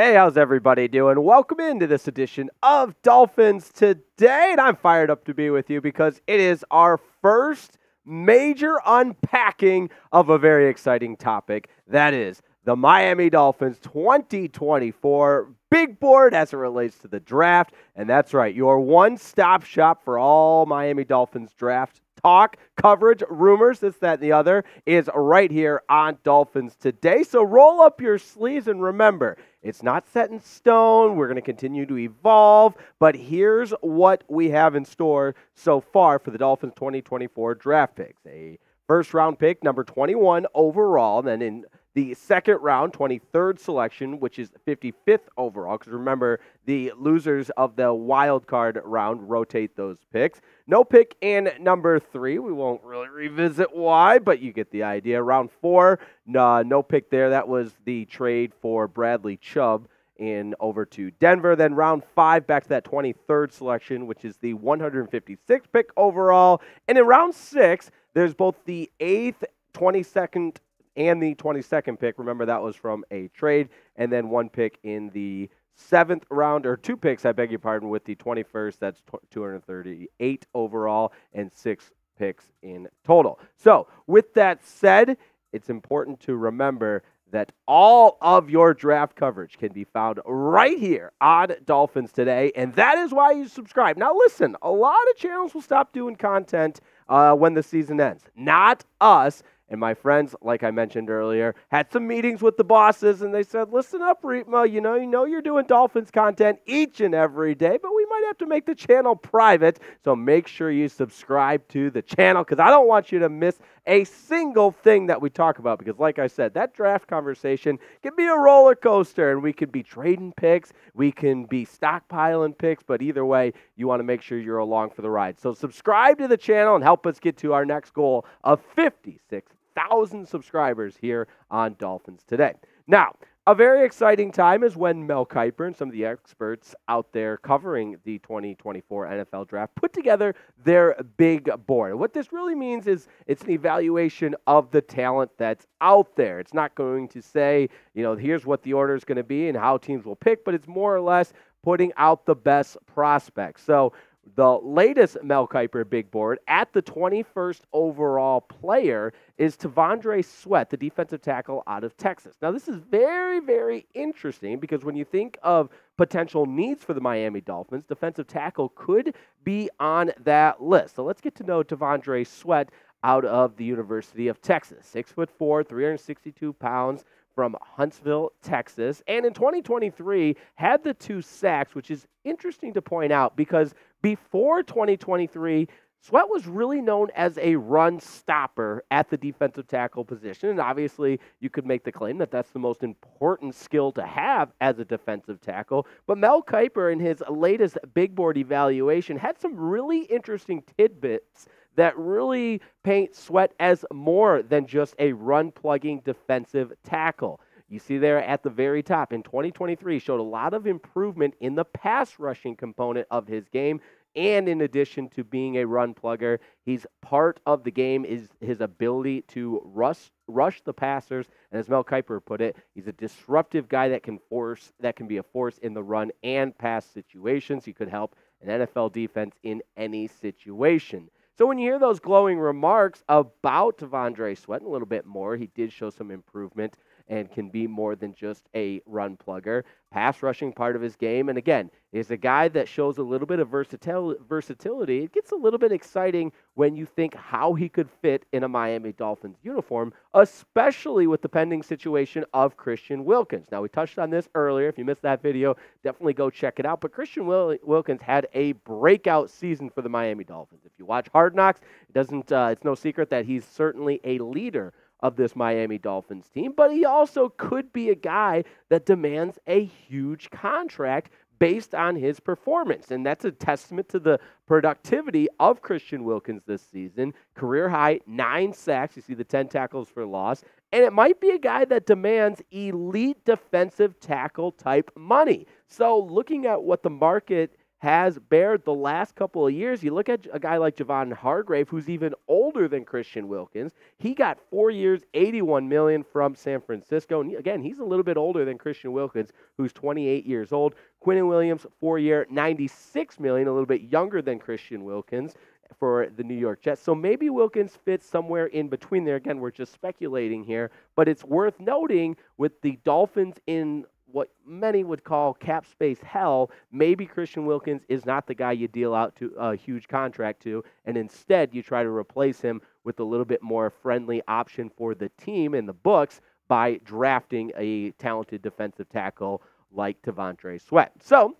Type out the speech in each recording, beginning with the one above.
Hey, how's everybody doing? Welcome into this edition of Dolphins Today. And I'm fired up to be with you because it is our first major unpacking of a very exciting topic. That is the Miami Dolphins 2024 big board as it relates to the draft. And that's right, your one stop shop for all Miami Dolphins draft talk, coverage, rumors, this, that, and the other is right here on Dolphins today. So roll up your sleeves and remember, it's not set in stone. We're going to continue to evolve. But here's what we have in store so far for the Dolphins 2024 draft picks. A first round pick, number 21 overall. And then in the second round, 23rd selection, which is 55th overall, because remember, the losers of the wild card round rotate those picks. No pick in number three. We won't really revisit why, but you get the idea. Round four, no, no pick there. That was the trade for Bradley Chubb in over to Denver. Then round five, back to that 23rd selection, which is the 156th pick overall. And in round six, there's both the eighth, 22nd and the 22nd pick. Remember, that was from a trade. And then one pick in the seventh round, or two picks, I beg your pardon, with the 21st. That's 238 overall and six picks in total. So, with that said, it's important to remember that all of your draft coverage can be found right here on Dolphins Today, and that is why you subscribe. Now, listen, a lot of channels will stop doing content uh, when the season ends. Not us. And my friends, like I mentioned earlier, had some meetings with the bosses and they said, listen up, Riepma, you know, you know you're doing Dolphins content each and every day, but we might have to make the channel private. So make sure you subscribe to the channel because I don't want you to miss a single thing that we talk about. Because, like I said, that draft conversation can be a roller coaster and we could be trading picks, we can be stockpiling picks, but either way, you want to make sure you're along for the ride. So subscribe to the channel and help us get to our next goal of 56 1,000 subscribers here on Dolphins Today. Now, a very exciting time is when Mel Kiper and some of the experts out there covering the 2024 NFL draft put together their big board. What this really means is it's an evaluation of the talent that's out there. It's not going to say, you know, here's what the order is going to be and how teams will pick, but it's more or less putting out the best prospects. So the latest Mel Kiper big board at the 21st overall player is T'Vondre Sweat, the defensive tackle out of Texas. Now, this is very, very interesting because when you think of potential needs for the Miami Dolphins, defensive tackle could be on that list. So let's get to know T'Vondre Sweat out of the University of Texas. Six foot four, 362 pounds from Huntsville, Texas. And in 2023, had the two sacks, which is interesting to point out because before 2023, Sweat was really known as a run stopper at the defensive tackle position. And obviously, you could make the claim that that's the most important skill to have as a defensive tackle. But Mel Kiper, in his latest big board evaluation, had some really interesting tidbits that really paint Sweat as more than just a run plugging defensive tackle. You see there at the very top in 2023 showed a lot of improvement in the pass rushing component of his game. And in addition to being a run plugger, he's part of the game is his ability to rush rush the passers. And as Mel Kiper put it, he's a disruptive guy that can force that can be a force in the run and pass situations. He could help an NFL defense in any situation. So when you hear those glowing remarks about T'Vondre Sweat a little bit more, he did show some improvement and can be more than just a run plugger. Pass rushing part of his game. And again, is a guy that shows a little bit of versatil- versatility. It gets a little bit exciting when you think how he could fit in a Miami Dolphins uniform, especially with the pending situation of Christian Wilkins. Now, we touched on this earlier. If you missed that video, definitely go check it out. But Christian Wil- Wilkins had a breakout season for the Miami Dolphins. If you watch Hard Knocks, it doesn't, uh, it's no secret that he's certainly a leader of this Miami Dolphins team, but he also could be a guy that demands a huge contract based on his performance. And that's a testament to the productivity of Christian Wilkins this season. Career high, nine sacks. You see the 10 tackles for loss. And it might be a guy that demands elite defensive tackle type money. So, looking at what the market has bared the last couple of years. You look at a guy like Javon Hargrave, who's even older than Christian Wilkins. He got four years, 81 million from San Francisco. And again, he's a little bit older than Christian Wilkins, who's 28 years old. Quinnen Williams, four year, 96 million, a little bit younger than Christian Wilkins for the New York Jets. So maybe Wilkins fits somewhere in between there. Again, we're just speculating here, but it's worth noting with the Dolphins in what many would call cap space hell, maybe Christian Wilkins is not the guy you deal out to a huge contract to, and instead you try to replace him with a little bit more friendly option for the team in the books by drafting a talented defensive tackle like T'Vondre Sweat. So,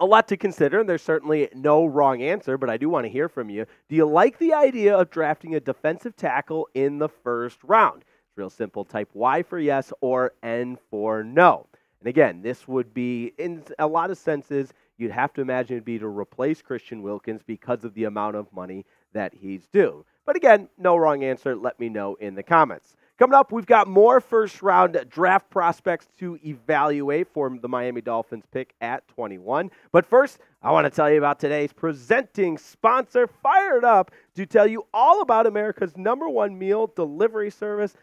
a lot to consider, and there's certainly no wrong answer, but I do want to hear from you. Do you like the idea of drafting a defensive tackle in the first round? It's real simple. Type Y for yes or N for no. And again, this would be, in a lot of senses, you'd have to imagine it'd be to replace Christian Wilkins because of the amount of money that he's due. But again, no wrong answer. Let me know in the comments. Coming up, we've got more first round draft prospects to evaluate for the Miami Dolphins pick at 21. But first, I want to tell you about today's presenting sponsor, Fired Up, to tell you all about America's number one meal delivery service,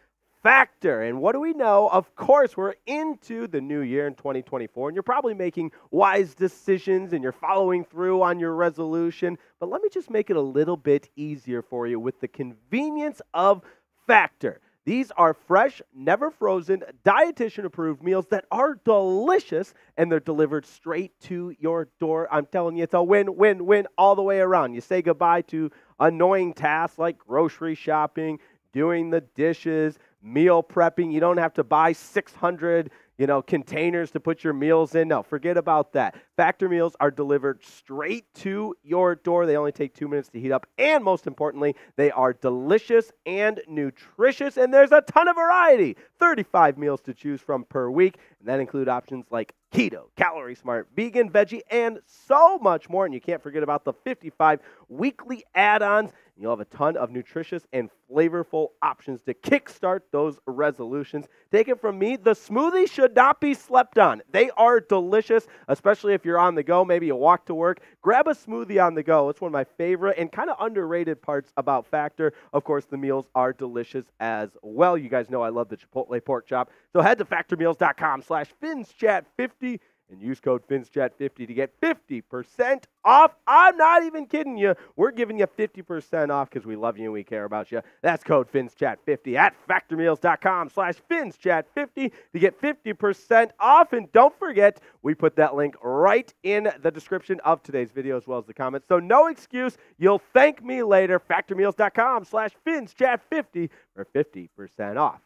factor. And what do we know? Of course, we're into the new year in 2024, and you're probably making wise decisions and you're following through on your resolution. But let me just make it a little bit easier for you with the convenience of Factor. These are fresh, never frozen, dietitian approved meals that are delicious and they're delivered straight to your door. I'm telling you, it's a win, win, win all the way around. You say goodbye to annoying tasks like grocery shopping, doing the dishes, meal prepping. You don't have to buy 600 you know, containers to put your meals in. No, forget about that. Factor meals are delivered straight to your door. They only take two minutes to heat up. And most importantly, they are delicious and nutritious. And there's a ton of variety 35 meals to choose from per week. And that include options like keto, calorie smart, vegan, veggie, and so much more. And you can't forget about the 55 weekly add ons. You'll have a ton of nutritious and flavorful options to kickstart those resolutions. Take it from me, the smoothies should not be slept on. They are delicious, especially if you're on the go. Maybe you walk to work, grab a smoothie on the go. It's one of my favorite and kind of underrated parts about Factor. Of course, the meals are delicious as well. You guys know I love the Chipotle pork chop. So head to factormeals.com slash PHINSCHAT50 and use code PHINSCHAT50 to get 50% off. I'm not even kidding you. We're giving you 50% off because we love you and we care about you. That's code PHINSCHAT50 at factormeals.com slash PHINSCHAT50 to get 50% off. And don't forget, we put that link right in the description of today's video as well as the comments. So no excuse. You'll thank me later. Factormeals.com slash PHINSCHAT50 for 50% off.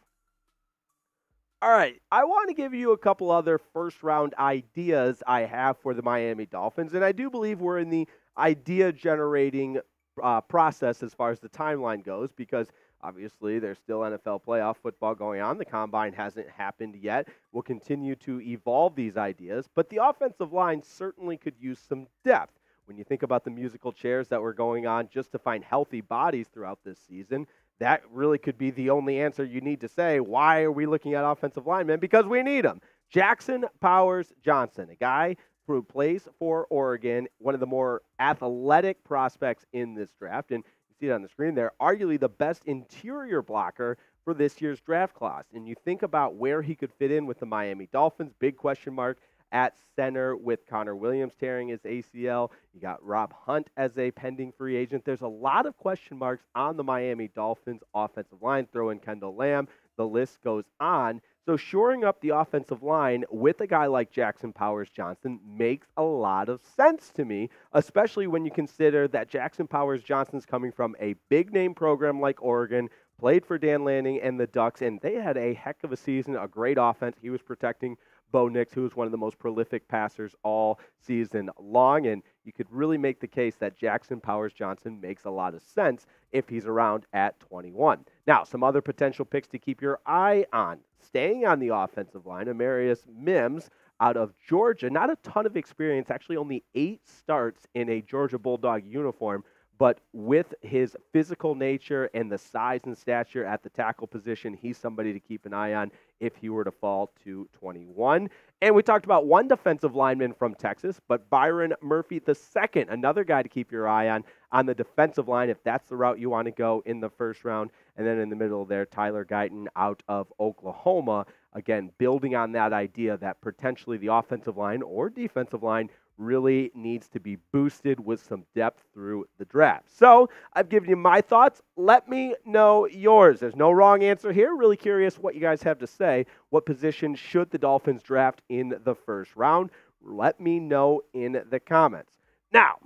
All right, I want to give you a couple other first round ideas I have for the Miami Dolphins, and I do believe we're in the idea generating uh, process as far as the timeline goes because obviously there's still NFL playoff football going on. The combine hasn't happened yet. We'll continue to evolve these ideas, but the offensive line certainly could use some depth. When you think about the musical chairs that were going on just to find healthy bodies throughout this season, that really could be the only answer you need to say. Why are we looking at offensive linemen? Because we need them. Jackson Powers Johnson, a guy who plays for Oregon, one of the more athletic prospects in this draft. And you see it on the screen there, arguably the best interior blocker for this year's draft class. And you think about where he could fit in with the Miami Dolphins, big question mark at center with Connor Williams tearing his ACL. You got Rob Hunt as a pending free agent. There's a lot of question marks on the Miami Dolphins offensive line. Throw in Kendall Lamm. The list goes on. So, shoring up the offensive line with a guy like Jackson Powers Johnson makes a lot of sense to me, especially when you consider that Jackson Powers Johnson's coming from a big name program like Oregon, played for Dan Lanning and the Ducks, and they had a heck of a season, a great offense. He was protecting Bo Nix, who is one of the most prolific passers all season long. And you could really make the case that Jackson Powers Johnson makes a lot of sense if he's around at 21. Now, some other potential picks to keep your eye on. Staying on the offensive line, Amarius Mims out of Georgia. Not a ton of experience, actually, only eight starts in a Georgia Bulldog uniform, but with his physical nature and the size and stature at the tackle position, he's somebody to keep an eye on if he were to fall to 21. And we talked about one defensive lineman from Texas, but Byron Murphy the second, another guy to keep your eye on on the defensive line if that's the route you want to go in the first round. And then in the middle there, Tyler Guyton out of Oklahoma. Again, building on that idea that potentially the offensive line or defensive line really needs to be boosted with some depth through the draft. So I've given you my thoughts. Let me know yours. There's no wrong answer here. Really curious what you guys have to say. What position should the Dolphins draft in the first round? Let me know in the comments. Now,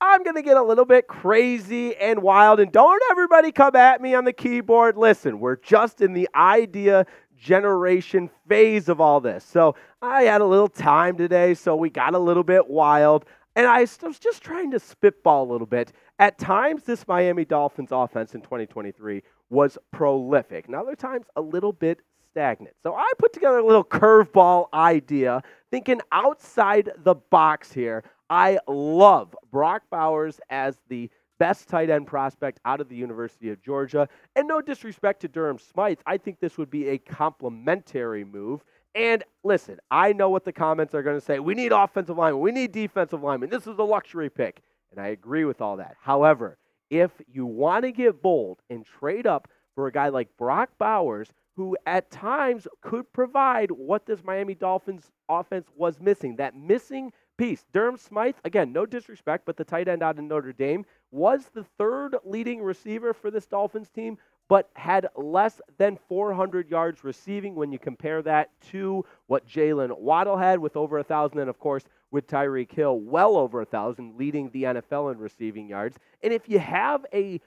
I'm going to get a little bit crazy and wild, and don't everybody come at me on the keyboard. Listen, we're just in the idea generation phase of all this. So I had a little time today, so we got a little bit wild. And I was just trying to spitball a little bit. At times, this Miami Dolphins offense in 2023 was prolific, and other times, a little bit stagnant. So I put together a little curveball idea, thinking outside the box here. I love Brock Bowers as the best tight end prospect out of the University of Georgia. And no disrespect to Durham Smythe, I think this would be a complementary move. And listen, I know what the comments are going to say. We need offensive linemen. We need defensive linemen. This is a luxury pick. And I agree with all that. However, if you want to get bold and trade up for a guy like Brock Bowers, who at times could provide what this Miami Dolphins offense was missing, that missing piece. Durham Smythe, again, no disrespect, but the tight end out of Notre Dame was the third leading receiver for this Dolphins team, but had less than 400 yards receiving when you compare that to what Jaylen Waddle had with over 1,000, and of course, with Tyreek Hill well over 1,000, leading the NFL in receiving yards. And if you have a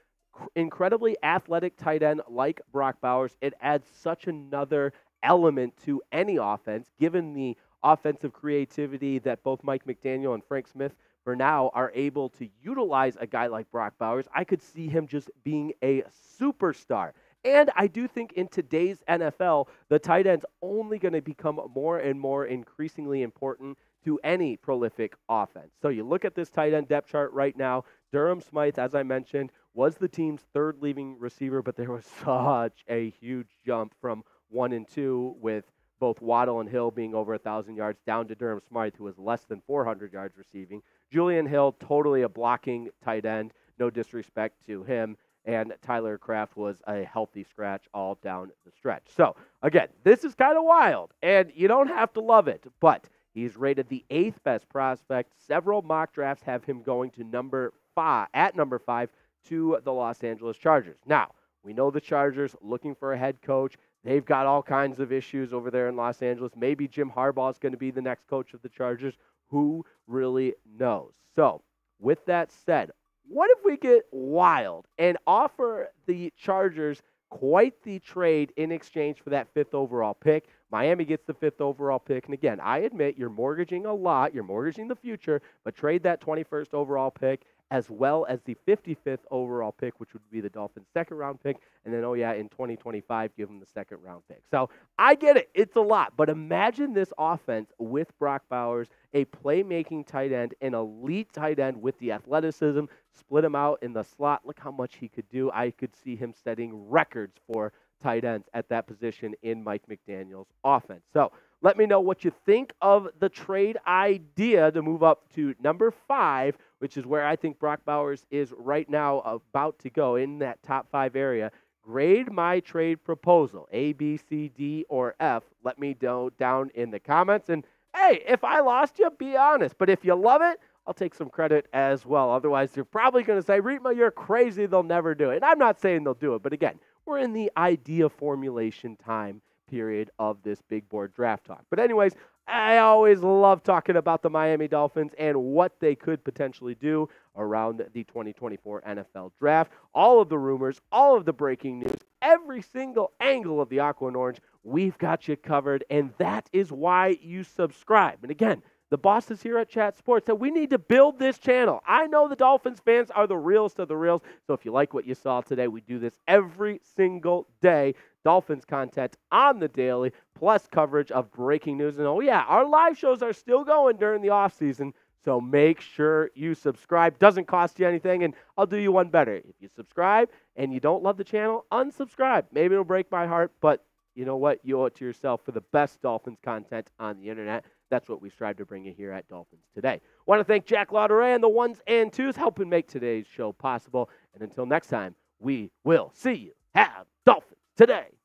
incredibly athletic tight end like Brock Bowers, it adds such another element to any offense, given the offensive creativity that both Mike McDaniel and Frank Smith for now are able to utilize a guy like Brock Bowers. I could see him just being a superstar. And I do think in today's NFL, the tight end's only going to become more and more increasingly important to any prolific offense. So you look at this tight end depth chart right now. Durham Smythe, as I mentioned, was the team's third leading receiver, but there was such a huge jump from one and two with both Waddle and Hill being over 1,000 yards, down to Durham Smythe, who was less than 400 yards receiving. Julian Hill, totally a blocking tight end, no disrespect to him. And Tyler Kroft was a healthy scratch all down the stretch. So, again, this is kind of wild, and you don't have to love it, but he's rated the eighth best prospect. Several mock drafts have him going to number five, at number five, to the Los Angeles Chargers. Now, we know the Chargers looking for a head coach. They've got all kinds of issues over there in Los Angeles. Maybe Jim Harbaugh is going to be the next coach of the Chargers. Who really knows? So, with that said, what if we get wild and offer the Chargers quite the trade in exchange for that fifth overall pick? Miami gets the fifth overall pick. And again, I admit you're mortgaging a lot, you're mortgaging the future, but trade that 21st overall pick as well as the 55th overall pick, which would be the Dolphins' second round pick. And then, oh, yeah, in 2025, give them the second round pick. So I get it. It's a lot. But imagine this offense with Brock Bowers, a playmaking tight end, an elite tight end with the athleticism, split him out in the slot. Look how much he could do. I could see him setting records for tight ends at that position in Mike McDaniel's offense. So, let me know what you think of the trade idea to move up to number five, which is where I think Brock Bowers is right now about to go in that top five area. Grade my trade proposal A, B, C, D, or F. Let me know down in the comments. And hey, if I lost you, be honest. But if you love it, I'll take some credit as well. Otherwise, you're probably going to say, Riepma, you're crazy. They'll never do it. And I'm not saying they'll do it. But again, we're in the idea formulation time period of this big board draft talk. But, anyways, I always love talking about the Miami Dolphins and what they could potentially do around the 2024 NFL draft. All of the rumors, all of the breaking news, every single angle of the Aqua and Orange, we've got you covered. And that is why you subscribe. And again, the bosses here at Chat Sports said we need to build this channel. I know the Dolphins fans are the realest of the reals. So if you like what you saw today, we do this every single day. Dolphins content on the daily, plus coverage of breaking news. And oh, yeah, our live shows are still going during the off season. So make sure you subscribe. Doesn't cost you anything, and I'll do you one better. If you subscribe and you don't love the channel, unsubscribe. Maybe it'll break my heart, but you know what? You owe it to yourself for the best Dolphins content on the internet. That's what we strive to bring you here at Dolphins Today. Want to thank Jack Lauderay and the ones and twos helping make today's show possible. And until next time, we will see you. Have Dolphins Today.